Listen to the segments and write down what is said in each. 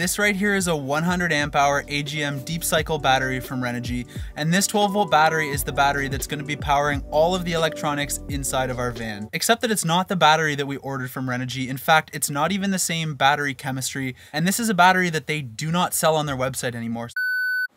This right here is a 100 amp hour AGM deep cycle battery from Renogy, and this 12 volt battery is the battery that's gonna be powering all of the electronics inside of our van. Except that it's not the battery that we ordered from Renogy. In fact, it's not even the same battery chemistry, and this is a battery that they do not sell on their website anymore.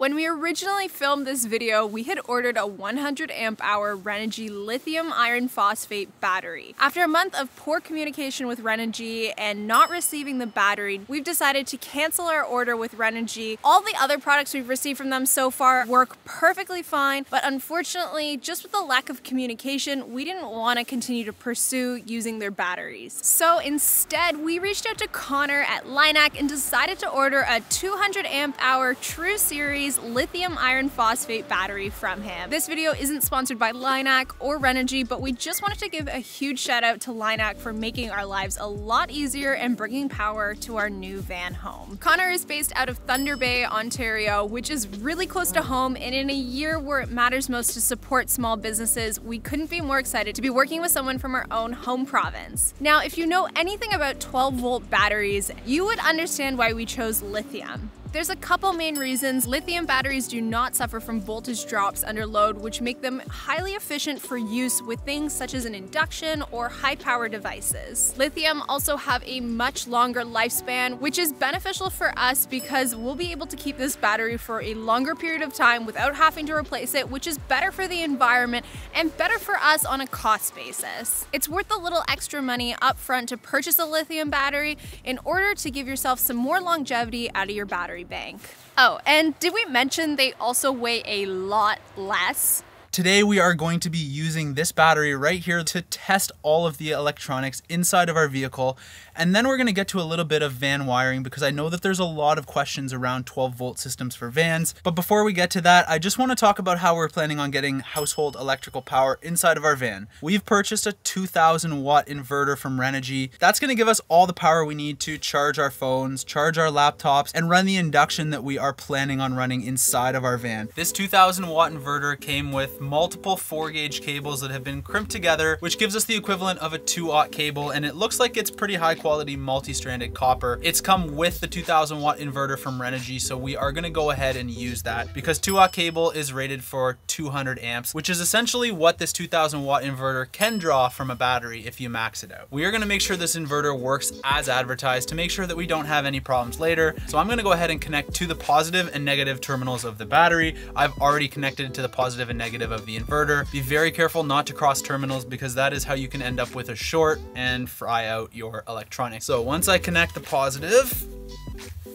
When we originally filmed this video, we had ordered a 100 amp hour Renogy lithium iron phosphate battery. After a month of poor communication with Renogy and not receiving the battery, we've decided to cancel our order with Renogy. All the other products we've received from them so far work perfectly fine, but unfortunately, just with the lack of communication, we didn't want to continue to pursue using their batteries. So instead, we reached out to Connor at Lynac and decided to order a 200 amp hour True Series lithium iron phosphate battery from him. This video isn't sponsored by Lynac or Renogy, but we just wanted to give a huge shout out to Lynac for making our lives a lot easier and bringing power to our new van home. Connor is based out of Thunder Bay, Ontario, which is really close to home, and in a year where it matters most to support small businesses, we couldn't be more excited to be working with someone from our own home province. Now, if you know anything about 12 volt batteries, you would understand why we chose lithium. There's a couple main reasons. Lithium batteries do not suffer from voltage drops under load, which make them highly efficient for use with things such as an induction or high power devices. Lithium also have a much longer lifespan, which is beneficial for us because we'll be able to keep this battery for a longer period of time without having to replace it, which is better for the environment and better for us on a cost basis. It's worth a little extra money upfront to purchase a lithium battery in order to give yourself some more longevity out of your battery bank. Oh, and did we mention they also weigh a lot less? Today we are going to be using this battery right here to test all of the electronics inside of our vehicle and then we're going to get to a little bit of van wiring because I know that there's a lot of questions around 12 volt systems for vans. But before we get to that, I just want to talk about how we're planning on getting household electrical power inside of our van. We've purchased a 2000 watt inverter from Renogy. That's going to give us all the power we need to charge our phones, charge our laptops, and run the induction that we are planning on running inside of our van. This 2000 watt inverter came with multiple 4 gauge cables that have been crimped together, which gives us the equivalent of a 2 aught cable, and it looks like it's pretty high quality multi-stranded copper. It's come with the 2000 watt inverter from Renogy, so we are gonna go ahead and use that because 2 aught cable is rated for 200 amps, which is essentially what this 2000 watt inverter can draw from a battery if you max it out. We are gonna make sure this inverter works as advertised to make sure that we don't have any problems later. So I'm gonna go ahead and connect to the positive and negative terminals of the battery. I've already connected to the positive and negative of the inverter. Be very careful not to cross terminals because that is how you can end up with a short and fry out your electronics electronics. So once I connect the positive,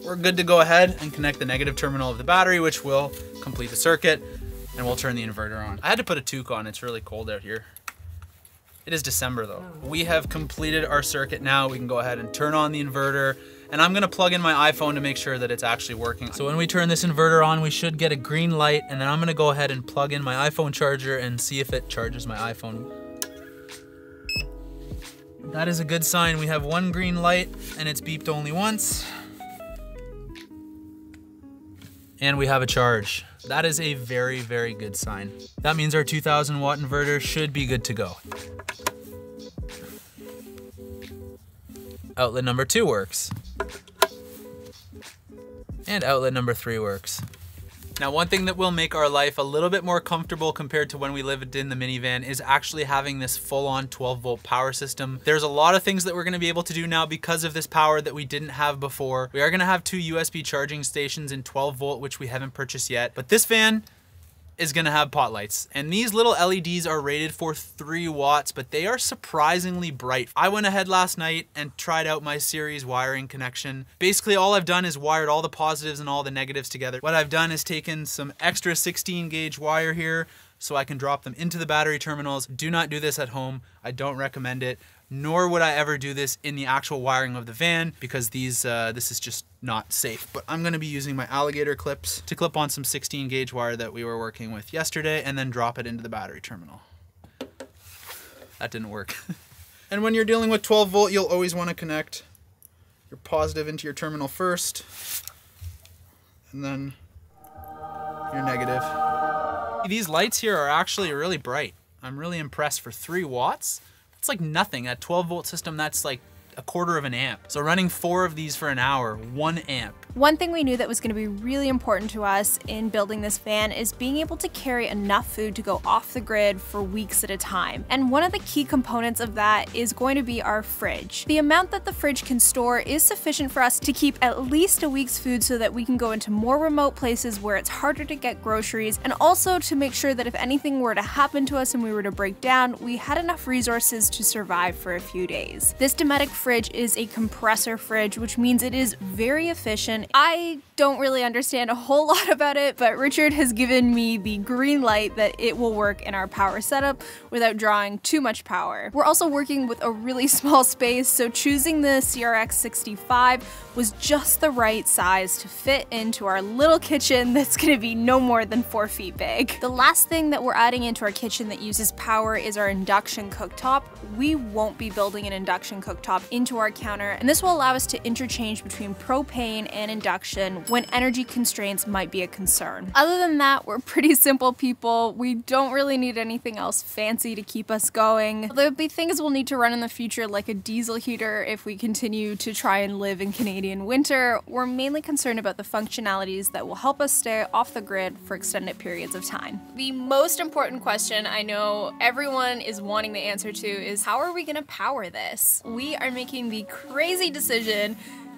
we're good to go ahead and connect the negative terminal of the battery, which will complete the circuit, and we'll turn the inverter on. I had to put a toque on, it's really cold out here. It is December though. Oh. We have completed our circuit now. We can go ahead and turn on the inverter, and I'm gonna plug in my iPhone to make sure that it's actually working. So when we turn this inverter on, we should get a green light, and then I'm gonna go ahead and plug in my iPhone charger and see if it charges my iPhone. That is a good sign. We have one green light and it's beeped only once. And we have a charge. That is a very, very good sign. That means our 2000 watt inverter should be good to go. Outlet number two works. And outlet number three works. Now, one thing that will make our life a little bit more comfortable compared to when we lived in the minivan is actually having this full-on 12 volt power system. There's a lot of things that we're gonna be able to do now because of this power that we didn't have before. We are gonna have two USB charging stations in 12 volt, which we haven't purchased yet. But this van is gonna have pot lights. And these little LEDs are rated for three watts, but they are surprisingly bright. I went ahead last night and tried out my series wiring connection. Basically all I've done is wired all the positives and all the negatives together. What I've done is taken some extra 16 gauge wire here so I can drop them into the battery terminals. Do not do this at home. I don't recommend it nor would I ever do this in the actual wiring of the van because these uh, this is just not safe. But I'm gonna be using my alligator clips to clip on some 16 gauge wire that we were working with yesterday and then drop it into the battery terminal. That didn't work. and when you're dealing with 12 volt, you'll always wanna connect your positive into your terminal first and then your negative. These lights here are actually really bright. I'm really impressed for three watts. It's like nothing. A 12 volt system, that's like a quarter of an amp. So running four of these for an hour, one amp. One thing we knew that was going to be really important to us in building this van is being able to carry enough food to go off the grid for weeks at a time. And one of the key components of that is going to be our fridge. The amount that the fridge can store is sufficient for us to keep at least a week's food so that we can go into more remote places where it's harder to get groceries and also to make sure that if anything were to happen to us and we were to break down, we had enough resources to survive for a few days. This Dometic fridge is a compressor fridge, which means it is very efficient. I don't really understand a whole lot about it, but Richard has given me the green light that it will work in our power setup without drawing too much power. We're also working with a really small space, so choosing the CRX 65 was just the right size to fit into our little kitchen that's gonna be no more than four feet big. The last thing that we're adding into our kitchen that uses power is our induction cooktop. We won't be building an induction cooktop into our counter, and this will allow us to interchange between propane and induction when energy constraints might be a concern. Other than that, we're pretty simple people. We don't really need anything else fancy to keep us going. There'll be things we'll need to run in the future like a diesel heater if we continue to try and live in Canadian winter. We're mainly concerned about the functionalities that will help us stay off the grid for extended periods of time. The most important question I know everyone is wanting the answer to is how are we gonna power this? We are making the crazy decision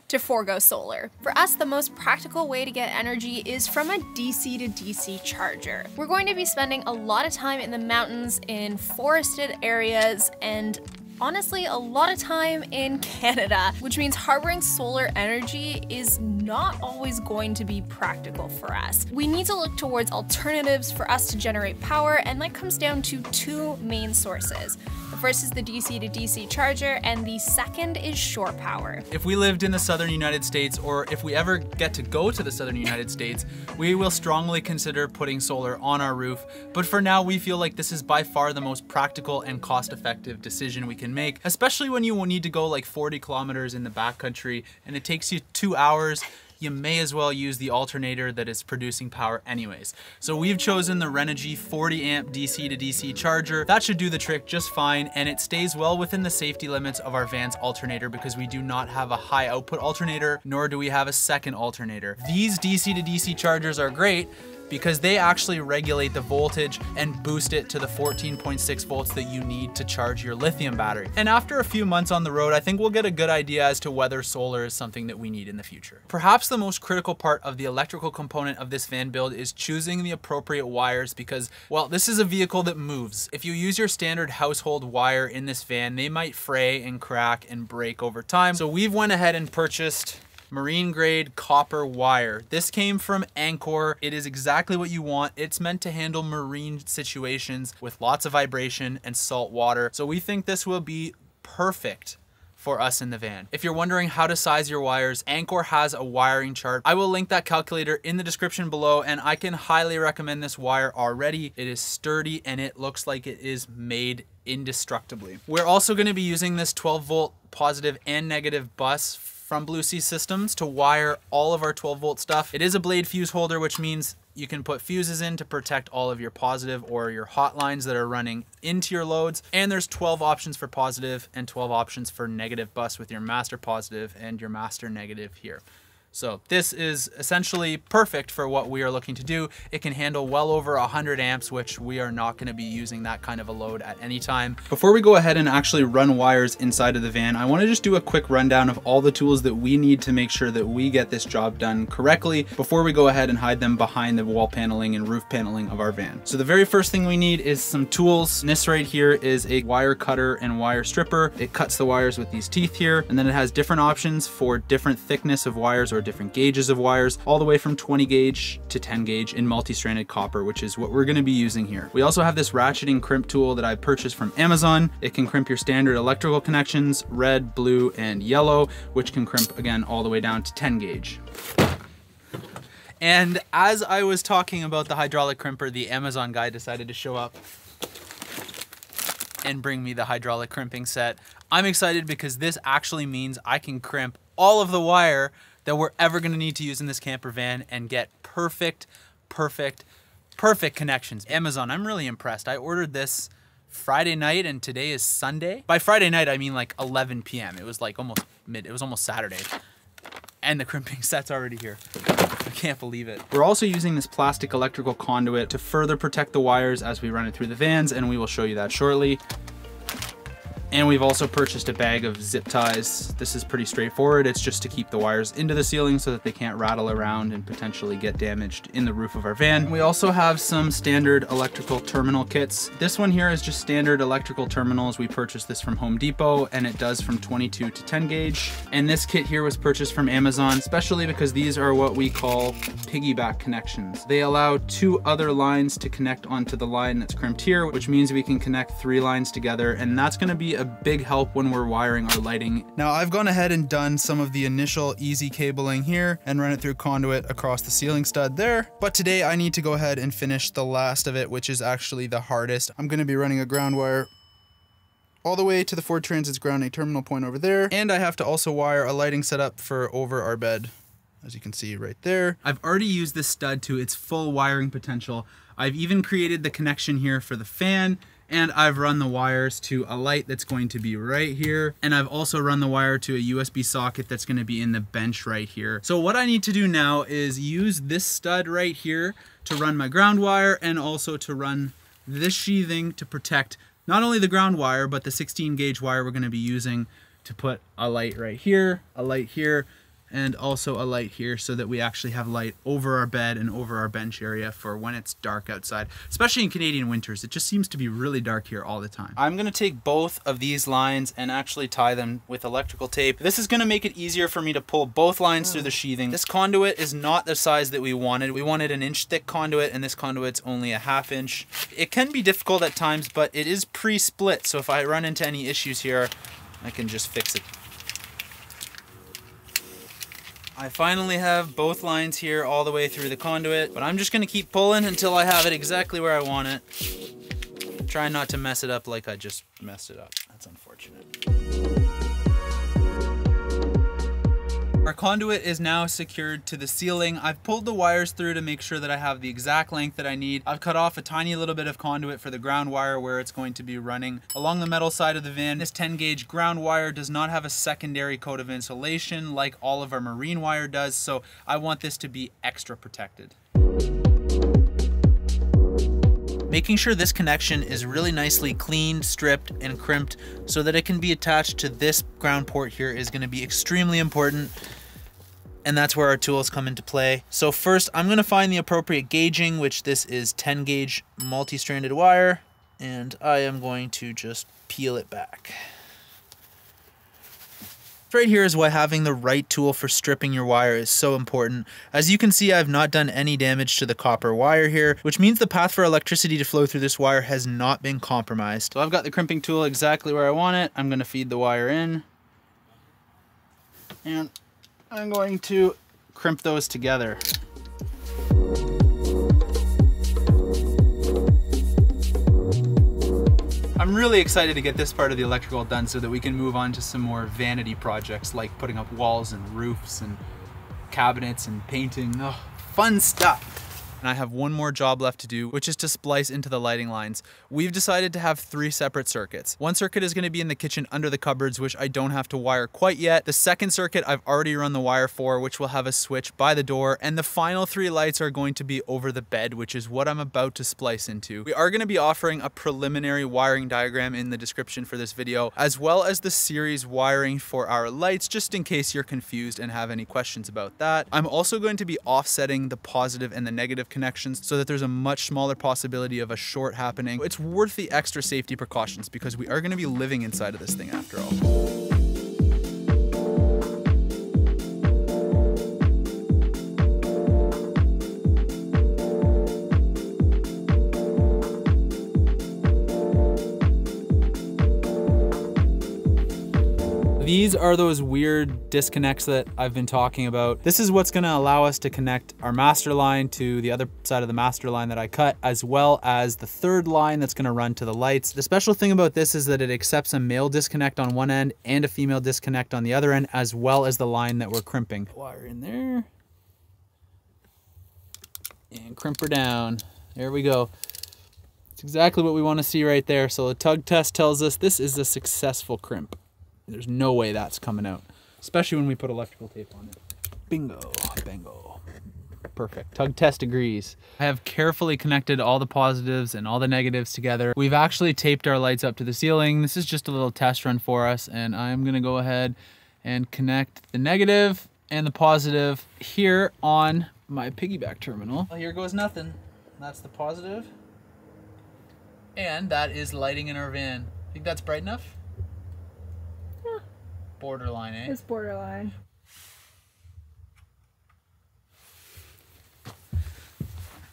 to forego solar. For us, the most practical way to get energy is from a DC to DC charger. We're going to be spending a lot of time in the mountains, in forested areas, and honestly a lot of time in Canada, which means harboring solar energy is not always going to be practical for us. We need to look towards alternatives for us to generate power, and that comes down to two main sources. The first is the DC to DC charger, and the second is shore power. If we lived in the southern United States, or if we ever get to go to the southern United States, we will strongly consider putting solar on our roof. But for now, we feel like this is by far the most practical and cost effective decision we can can make, especially when you need to go like 40 kilometers in the backcountry and it takes you two hours you may as well use the alternator that is producing power anyways. So we've chosen the Renogy 40 amp DC to DC charger. That should do the trick just fine and it stays well within the safety limits of our van's alternator because we do not have a high output alternator nor do we have a second alternator. These DC to DC chargers are great because they actually regulate the voltage and boost it to the 14.6 volts that you need to charge your lithium battery. And after a few months on the road, I think we'll get a good idea as to whether solar is something that we need in the future. Perhaps the most critical part of the electrical component of this van build is choosing the appropriate wires because, well, this is a vehicle that moves. If you use your standard household wire in this van, they might fray and crack and break over time. So we've went ahead and purchased marine grade copper wire. This came from Ancor. It is exactly what you want. It's meant to handle marine situations with lots of vibration and salt water. So we think this will be perfect for us in the van. If you're wondering how to size your wires, Ancor has a wiring chart. I will link that calculator in the description below and I can highly recommend this wire already. It is sturdy and it looks like it is made indestructibly. We're also going to be using this 12 volt positive and negative bus from Blue Sea Systems to wire all of our 12 volt stuff. It is a blade fuse holder, which means you can put fuses in to protect all of your positive or your hot lines that are running into your loads. And there's 12 options for positive and 12 options for negative bus with your master positive and your master negative here. So this is essentially perfect for what we are looking to do. It can handle well over 100 amps, which we are not gonna be using that kind of a load at any time. Before we go ahead and actually run wires inside of the van, I wanna just do a quick rundown of all the tools that we need to make sure that we get this job done correctly before we go ahead and hide them behind the wall paneling and roof paneling of our van. So the very first thing we need is some tools. This right here is a wire cutter and wire stripper. It cuts the wires with these teeth here, and then it has different options for different thickness of wires or different gauges of wires, all the way from 20 gauge to 10 gauge in multi-stranded copper, which is what we're gonna be using here. We also have this ratcheting crimp tool that I purchased from Amazon. It can crimp your standard electrical connections, red, blue, and yellow, which can crimp again all the way down to 10 gauge. And as I was talking about the hydraulic crimper, the Amazon guy decided to show up and bring me the hydraulic crimping set. I'm excited because this actually means I can crimp all of the wire that we're ever going to need to use in this camper van and get perfect, perfect, perfect connections. Amazon, I'm really impressed. I ordered this Friday night and today is Sunday. By Friday night, I mean like 11 p.m. It was like almost mid, it was almost Saturday. And the crimping set's already here. I can't believe it. We're also using this plastic electrical conduit to further protect the wires as we run it through the vans, and we will show you that shortly. And we've also purchased a bag of zip ties. This is pretty straightforward. It's just to keep the wires into the ceiling so that they can't rattle around and potentially get damaged in the roof of our van. We also have some standard electrical terminal kits. This one here is just standard electrical terminals. We purchased this from Home Depot and it does from 22 to 10 gauge. And this kit here was purchased from Amazon, especially because these are what we call piggyback connections. They allow two other lines to connect onto the line that's crimped here, which means we can connect three lines together. And that's gonna be a big help when we're wiring our lighting. Now I've gone ahead and done some of the initial easy cabling here and run it through conduit across the ceiling stud there. But today I need to go ahead and finish the last of it, which is actually the hardest. I'm gonna be running a ground wire all the way to the Ford Transit's grounding terminal point over there. And I have to also wire a lighting setup for over our bed, as you can see right there. I've already used this stud to its full wiring potential. I've even created the connection here for the fan and I've run the wires to a light that's going to be right here and I've also run the wire to a USB socket that's going to be in the bench right here. So what I need to do now is use this stud right here to run my ground wire and also to run this sheathing to protect not only the ground wire but the 16 gauge wire we're going to be using to put a light right here, a light here, and also a light here so that we actually have light over our bed and over our bench area for when it's dark outside, especially in Canadian winters. It just seems to be really dark here all the time. I'm gonna take both of these lines and actually tie them with electrical tape. This is gonna make it easier for me to pull both lines through the oh. sheathing. This conduit is not the size that we wanted. We wanted an inch thick conduit and this conduit's only a half inch. It can be difficult at times, but it is pre-split. So if I run into any issues here, I can just fix it I finally have both lines here all the way through the conduit, but I'm just gonna keep pulling until I have it exactly where I want it. Try not to mess it up like I just messed it up. That's unfortunate. Our conduit is now secured to the ceiling. I've pulled the wires through to make sure that I have the exact length that I need. I've cut off a tiny little bit of conduit for the ground wire where it's going to be running. Along the metal side of the van, this 10 gauge ground wire does not have a secondary coat of insulation like all of our marine wire does, so I want this to be extra protected. Making sure this connection is really nicely cleaned, stripped, and crimped so that it can be attached to this ground port here is gonna be extremely important and that's where our tools come into play. So first I'm gonna find the appropriate gauging, which this is 10 gauge multi-stranded wire, and I am going to just peel it back. Right here is why having the right tool for stripping your wire is so important. As you can see, I've not done any damage to the copper wire here, which means the path for electricity to flow through this wire has not been compromised. So I've got the crimping tool exactly where I want it. I'm gonna feed the wire in. And I'm going to crimp those together. I'm really excited to get this part of the electrical done so that we can move on to some more vanity projects like putting up walls and roofs and cabinets and painting. Oh, fun stuff and I have one more job left to do, which is to splice into the lighting lines. We've decided to have three separate circuits. One circuit is gonna be in the kitchen under the cupboards, which I don't have to wire quite yet. The second circuit I've already run the wire for, which will have a switch by the door. And the final three lights are going to be over the bed, which is what I'm about to splice into. We are gonna be offering a preliminary wiring diagram in the description for this video, as well as the series wiring for our lights, just in case you're confused and have any questions about that. I'm also going to be offsetting the positive and the negative connections so that there's a much smaller possibility of a short happening. It's worth the extra safety precautions because we are going to be living inside of this thing after all. These are those weird disconnects that I've been talking about. This is what's gonna allow us to connect our master line to the other side of the master line that I cut, as well as the third line that's gonna run to the lights. The special thing about this is that it accepts a male disconnect on one end and a female disconnect on the other end, as well as the line that we're crimping. Wire in there. And crimper down. There we go. It's exactly what we want to see right there. So the tug test tells us this is a successful crimp. There's no way that's coming out, especially when we put electrical tape on it. Bingo, bingo. Perfect. Tug test agrees. I have carefully connected all the positives and all the negatives together. We've actually taped our lights up to the ceiling. This is just a little test run for us and I'm gonna go ahead and connect the negative and the positive here on my piggyback terminal. Well, here goes nothing. That's the positive. And that is lighting in our van. Think that's bright enough? Yeah. Borderline, eh? It's borderline.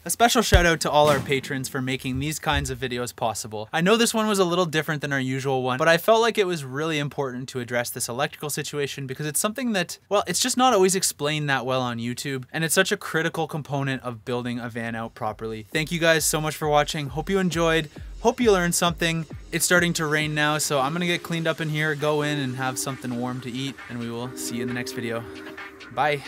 A special shout out to all our patrons for making these kinds of videos possible. I know this one was a little different than our usual one, but I felt like it was really important to address this electrical situation because it's something that, well, it's just not always explained that well on YouTube, and it's such a critical component of building a van out properly. Thank you guys so much for watching. Hope you enjoyed. Hope you learned something. It's starting to rain now, so I'm gonna get cleaned up in here, go in and have something warm to eat, and we will see you in the next video. Bye.